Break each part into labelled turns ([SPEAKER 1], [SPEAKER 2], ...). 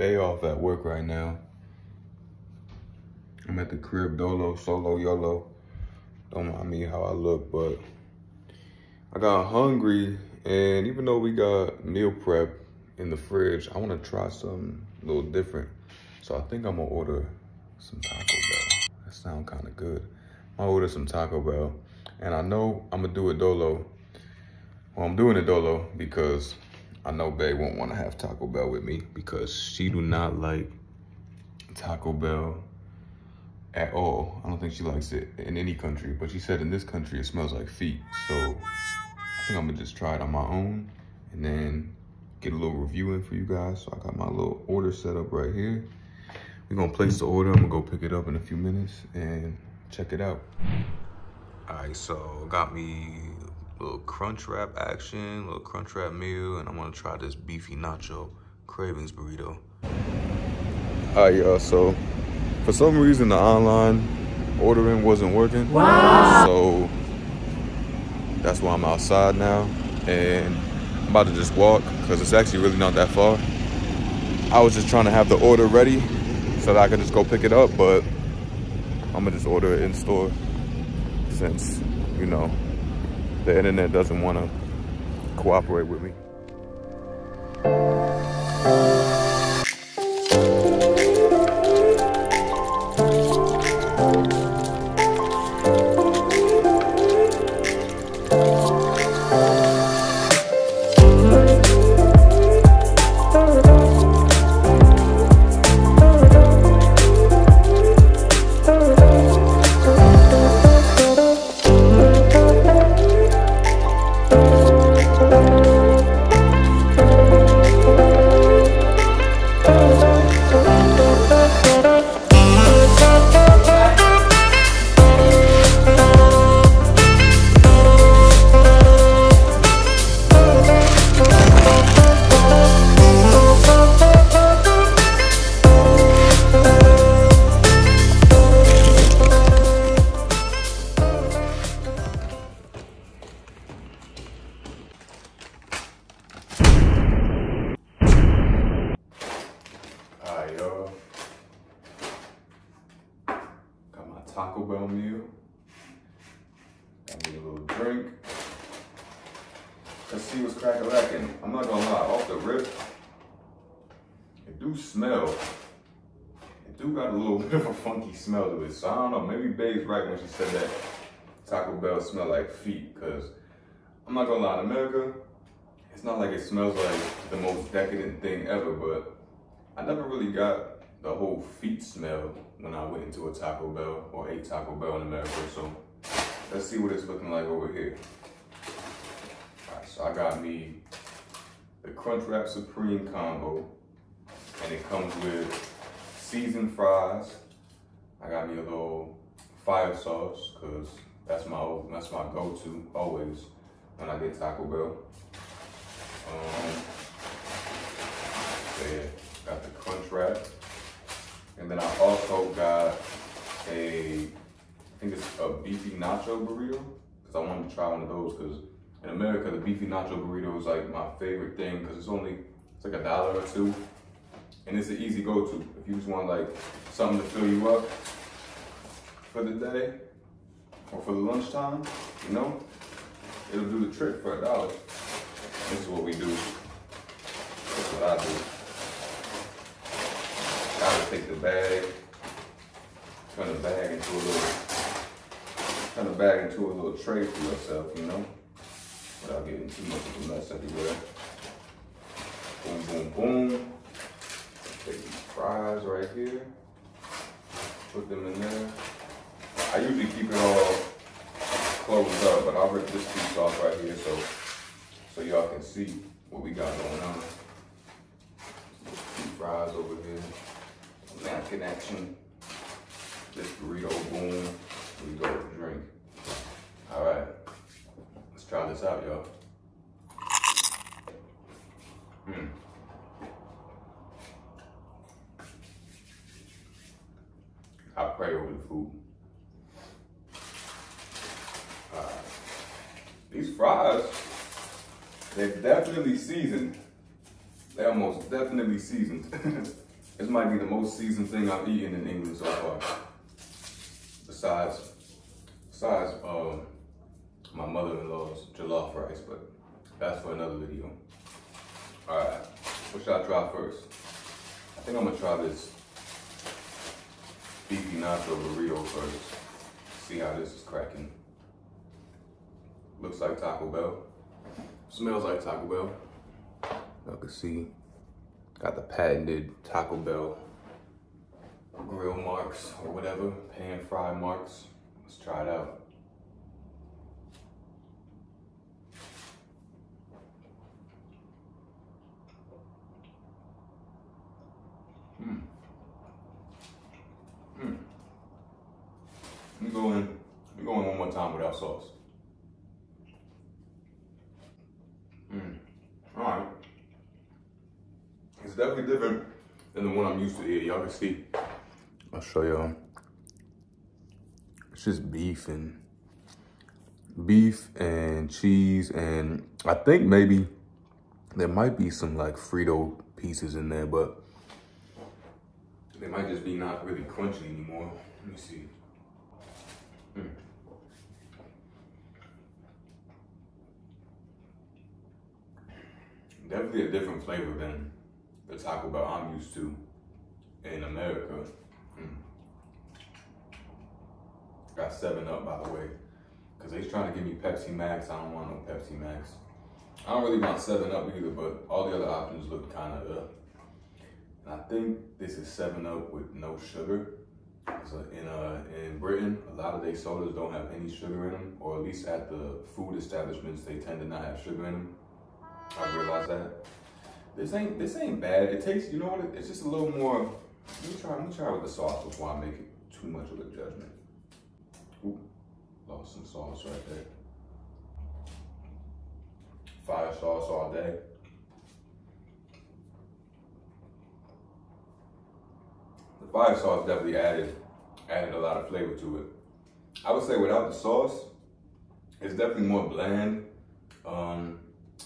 [SPEAKER 1] day off at work right now. I'm at the crib, dolo, solo, yolo. Don't mind me how I look, but I got hungry. And even though we got meal prep in the fridge, I want to try something a little different. So I think I'm gonna order some Taco Bell. That sounds kind of good. i order some Taco Bell. And I know I'm gonna do a dolo. Well, I'm doing a dolo because I know Bae won't want to have Taco Bell with me because she do not like Taco Bell at all. I don't think she likes it in any country, but she said in this country it smells like feet. So I think I'm gonna just try it on my own and then get a little review in for you guys. So I got my little order set up right here. We're gonna place the order. I'm gonna go pick it up in a few minutes and check it out. All right, so got me little crunch wrap action, little crunch wrap meal, and I'm gonna try this beefy nacho cravings burrito. All right, y'all, so for some reason the online ordering wasn't working. Wow. So that's why I'm outside now and I'm about to just walk because it's actually really not that far. I was just trying to have the order ready so that I could just go pick it up, but I'm gonna just order it in store since, you know, the internet doesn't wanna cooperate with me. Bell meal. Got me a little drink. Let's see what's cracking lacking. I'm not gonna lie, off the rip, it do smell. It do got a little bit of a funky smell to it. So I don't know, maybe Babe's right when she said that Taco Bell smell like feet, cause I'm not gonna lie, in America, it's not like it smells like the most decadent thing ever, but I never really got the whole feet smell when I went into a Taco Bell or ate Taco Bell in America. So let's see what it's looking like over here. All right, so I got me the Crunchwrap Supreme combo and it comes with seasoned fries. I got me a little fire sauce because that's my that's my go-to always when I get Taco Bell. Um, so yeah, got the crunch wrap. Then I also got a, I think it's a beefy nacho burrito, because I wanted to try one of those, because in America, the beefy nacho burrito is like my favorite thing, because it's only, it's like a dollar or two, and it's an easy go-to. If you just want like something to fill you up for the day, or for the lunchtime, you know, it'll do the trick for a dollar. This is what we do. That's what I do. Take the bag, turn the bag into a little, turn the bag into a little tray for yourself, you know, without getting too much of a mess everywhere. Boom, boom, boom. Take these fries right here, put them in there. I usually keep it all closed up, but I'll rip this piece off right here so so y'all can see what we got going on. Two fries over here napkin action. This burrito, boom. We go drink. All right, let's try this out, y'all. Hmm. I pray over the food. These fries, they're definitely seasoned. They're almost definitely seasoned. This might be the most seasoned thing I've eaten in England so far. Besides, besides uh, my mother-in-law's jollof rice, but that's for another video. All right, what should I try first? I think I'm gonna try this beefy nacho burrito first. See how this is cracking. Looks like Taco Bell. Smells like Taco Bell. Y'all can see, got the patented Taco Bell grill marks or whatever, pan fry marks. Let's try it out. Mm. Mm. Let me go in. Let me go in one more time without sauce. Mm. All right. It's definitely different than the one I'm used to eating. Y'all can see. I'll show y'all. It's just beef and beef and cheese and I think maybe there might be some like Frito pieces in there, but they might just be not really crunchy anymore. Let me see. Mm. Definitely a different flavor than the Taco Bell I'm used to in America. Mm. Got 7 Up, by the way. Because they's trying to give me Pepsi Max. I don't want no Pepsi Max. I don't really want 7 Up either, but all the other options look kind of uh. And I think this is 7 Up with no sugar. So in uh in Britain, a lot of their sodas don't have any sugar in them, or at least at the food establishments, they tend to not have sugar in them. I realized that. This ain't this ain't bad. It tastes, you know what? It's just a little more. Let me try. Let me try with the sauce before I make it too much of a judgment. Ooh, lost some sauce right there. Fire sauce all day. The fire sauce definitely added added a lot of flavor to it. I would say without the sauce, it's definitely more bland. Um,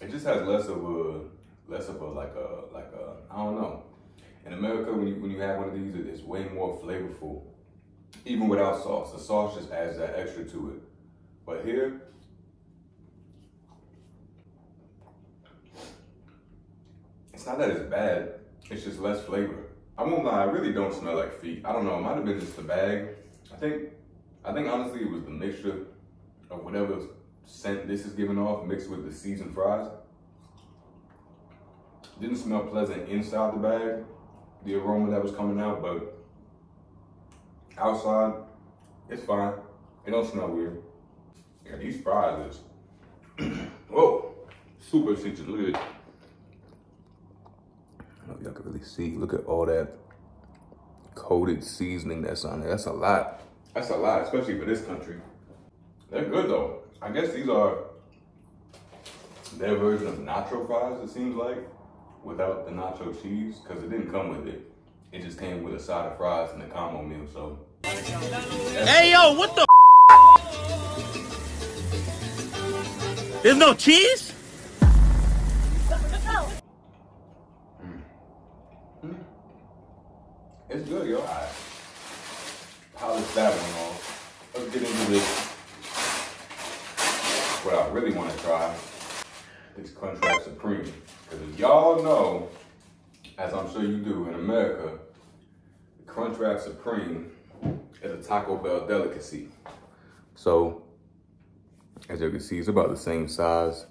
[SPEAKER 1] it just has less of a less of a like a like a I don't know. In America, when you when you have one of these, it's way more flavorful, even without sauce. The sauce just adds that extra to it. But here, it's not that it's bad. It's just less flavor. I won't lie, I really don't smell like feet. I don't know, it might have been just the bag. I think, I think honestly it was the mixture of whatever scent this is giving off mixed with the seasoned fries. Didn't smell pleasant inside the bag, the aroma that was coming out, but outside, it's fine. It don't smell weird. Yeah, these fries is, whoa, super seasoned, look at. I don't know if y'all can really see. Look at all that coated seasoning that's on there. That's a lot. That's a lot, especially for this country. They're good though. I guess these are their version of nacho fries, it seems like, without the nacho cheese, because it didn't come with it. It just came with a side of fries and a combo meal, so.
[SPEAKER 2] Hey yo, what the There's no cheese?
[SPEAKER 1] It's good, yo. Right. Polish that one off. Let's get into this. What I really want to try. This Crunchwrap Supreme. Because y'all know, as I'm sure you do in America, Crunchwrap Supreme is a Taco Bell delicacy. So, as you can see, it's about the same size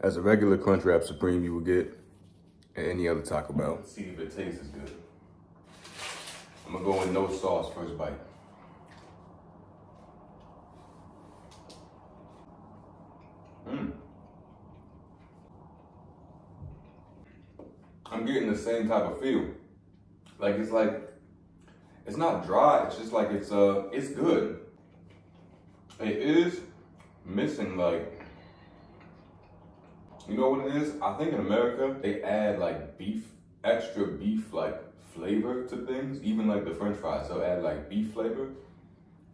[SPEAKER 1] as a regular Crunchwrap Supreme you would get at any other Taco Bell. See if it tastes as good. I'm gonna go in no sauce first bite. Mmm. I'm getting the same type of feel. Like it's like, it's not dry, it's just like it's, uh, it's good. It is missing like, you know what it is? I think in America, they add like beef, extra beef like flavor to things, even like the french fries, they'll add like beef flavor.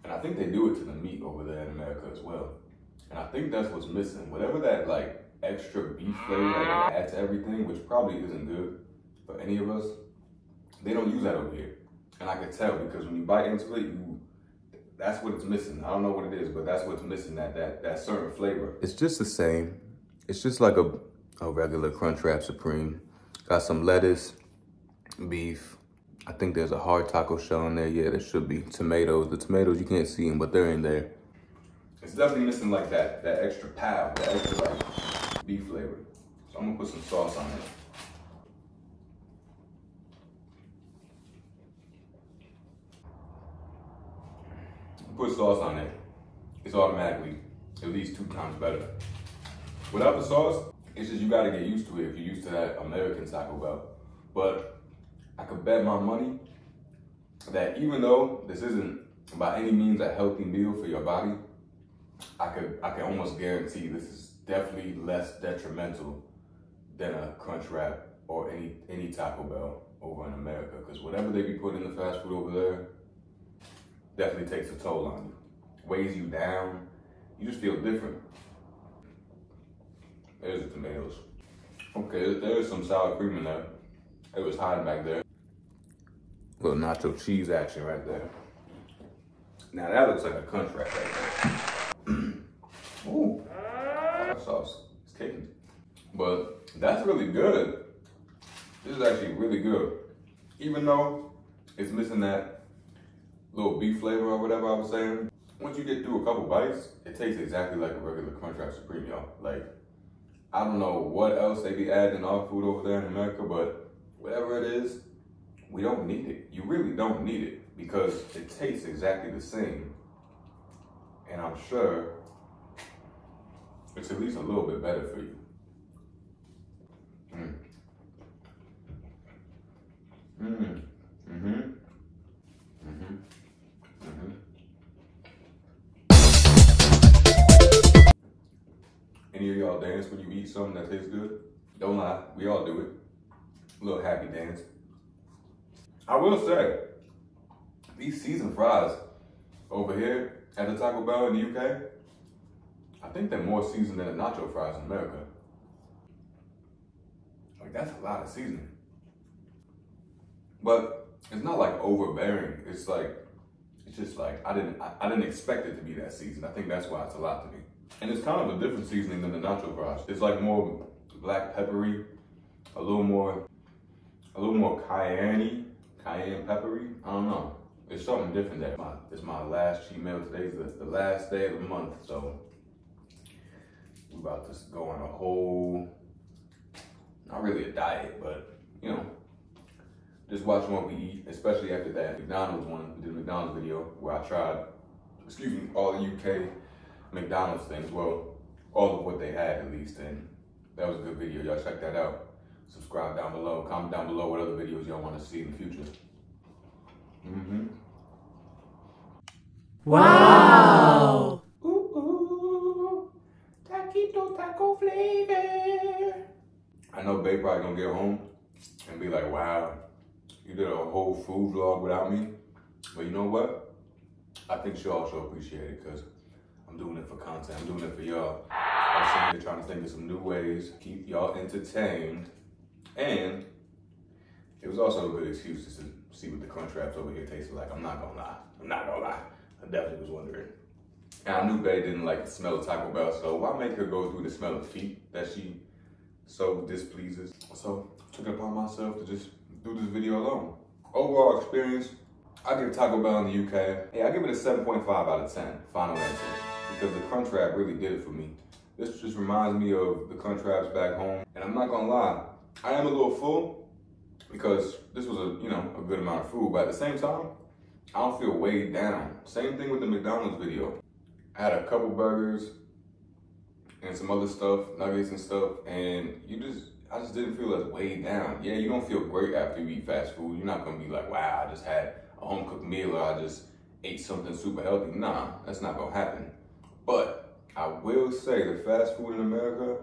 [SPEAKER 1] And I think they do it to the meat over there in America as well. And I think that's what's missing. Whatever that like extra beef flavor that they add to everything, which probably isn't good for any of us, They don't use that over here. And I could tell because when you bite into it, you that's what it's missing. I don't know what it is, but that's what's missing, that that that certain flavor. It's just the same. It's just like a, a regular Crunchwrap Supreme. Got some lettuce, beef. I think there's a hard taco shell in there. Yeah, there should be. Tomatoes. The tomatoes, you can't see them, but they're in there. It's definitely missing like that, that extra pow, that extra like beef flavor. So I'm gonna put some sauce on it. Put sauce on it, it's automatically at least two times better. Without the sauce, it's just you gotta get used to it if you're used to that American Taco Bell. But I could bet my money that even though this isn't by any means a healthy meal for your body, I could I can almost guarantee this is definitely less detrimental than a crunch wrap or any any Taco Bell over in America. Because whatever they be putting in the fast food over there definitely takes a toll on you. Weighs you down. You just feel different. There's the tomatoes. Okay, there's some sour cream in there. It was hiding back there. Little nacho cheese action right there. Now that looks like a crunch right there. Ooh, that sauce is kicking. But that's really good. This is actually really good. Even though it's missing that little beef flavor or whatever I was saying, once you get through a couple bites, it tastes exactly like a regular Crunchwrap Supreme, y'all. Like, I don't know what else they be adding in our food over there in America, but whatever it is, we don't need it. You really don't need it because it tastes exactly the same. And I'm sure it's at least a little bit better for you. Mm. Mm. Mm-hmm. Mm-hmm. Mm-hmm. Any of y'all dance when you eat something that tastes good? Don't lie, we all do it. A little happy dance. I will say, these seasoned fries over here at the Taco Bell in the UK, I think they're more seasoned than the nacho fries in America. Like that's a lot of seasoning. But it's not like overbearing. It's like, it's just like, I didn't, I, I didn't expect it to be that seasoned. I think that's why it's a lot to me. And it's kind of a different seasoning than the nacho fries. It's like more black peppery, a little more, a little more cayenne cayenne peppery. I don't know. It's something different that my it's my last cheat meal. Today's the, the last day of the month, so we're about to go on a whole not really a diet, but you know, just watch what we eat, especially after that McDonald's one, we did a McDonald's video where I tried, excuse me, all the UK McDonald's things. Well, all of what they had at least, and that was a good video. Y'all check that out. Subscribe down below. Comment down below what other videos y'all want to see in the future. Mm-hmm.
[SPEAKER 2] Wow.
[SPEAKER 1] Ooh, ooh, taquito taco flavor. I know Babe probably gonna get home and be like, wow, you did a whole food vlog without me. But you know what? I think she'll also appreciate it because it for content. I'm doing it for y'all. I'm sitting here trying to think of some new ways, to keep y'all entertained. And it was also a good excuse to see what the crunch wraps over here tasted like. I'm not gonna lie. I'm not gonna lie. I definitely was wondering. And I knew Bae didn't like the smell of Taco Bell, so why make her go through the smell of feet that she so displeases? So I took it upon myself to just do this video alone. Overall experience, I give Taco Bell in the UK, hey, I give it a 7.5 out of 10, final answer. Because the crunch wrap really did it for me. This just reminds me of the crunch wraps back home. And I'm not gonna lie, I am a little full because this was a, you know, a good amount of food, but at the same time, I don't feel weighed down. Same thing with the McDonald's video. I had a couple burgers and some other stuff, nuggets and stuff, and you just, I just didn't feel as weighed down. Yeah, you don't feel great after you eat fast food. You're not gonna be like, wow, I just had a home cooked meal or I just ate something super healthy. Nah, that's not gonna happen. But I will say the fast food in America,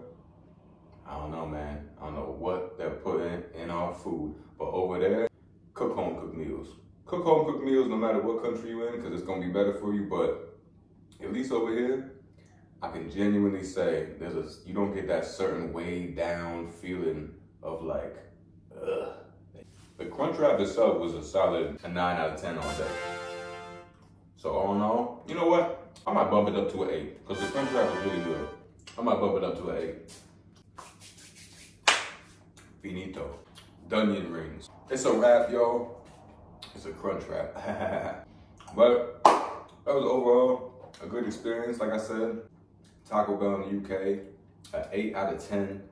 [SPEAKER 1] I don't know, man. I don't know what they're putting in our food. But over there, cook home cooked meals. Cook home cooked meals no matter what country you're in because it's going to be better for you. But at least over here, I can genuinely say there's a you don't get that certain way down feeling of like, ugh. The Crunchwrap itself was a solid a 9 out of 10 all day. So all in all, you know what? I might bump it up to an 8 because the Crunchwrap was really good. I might bump it up to an 8. Finito. Dunyan rings. It's a wrap, y'all. It's a crunch wrap. but that was overall a good experience. Like I said, Taco Bell in the UK, an 8 out of 10.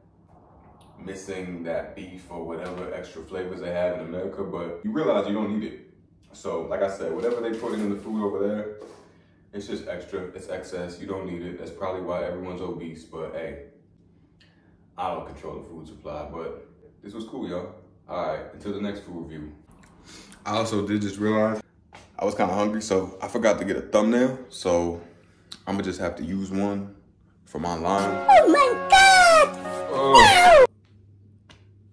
[SPEAKER 1] Missing that beef or whatever extra flavors they have in America, but you realize you don't need it. So, like I said, whatever they put in the food over there, it's just extra, it's excess, you don't need it. That's probably why everyone's obese, but hey, I don't control the food supply, but this was cool, y'all. All right, until the next food review. I also did just realize I was kind of hungry, so I forgot to get a thumbnail. So I'm gonna just have to use one from online.
[SPEAKER 2] Oh my God!
[SPEAKER 1] Oh.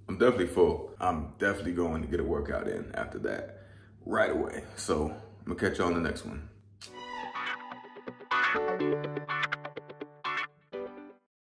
[SPEAKER 1] I'm definitely full. I'm definitely going to get a workout in after that right away. So I'm gonna catch you on the next one.